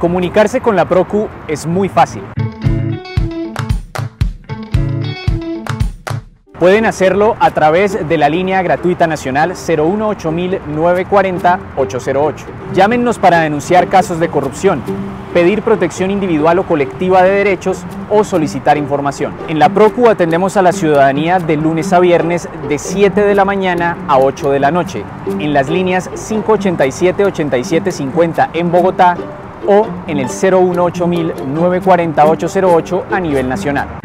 Comunicarse con la Procu es muy fácil. Pueden hacerlo a través de la línea gratuita nacional 018-940-808. Llámenos para denunciar casos de corrupción, pedir protección individual o colectiva de derechos o solicitar información. En la Procu atendemos a la ciudadanía de lunes a viernes de 7 de la mañana a 8 de la noche, en las líneas 587-8750 en Bogotá o en el 018 940 808 a nivel nacional.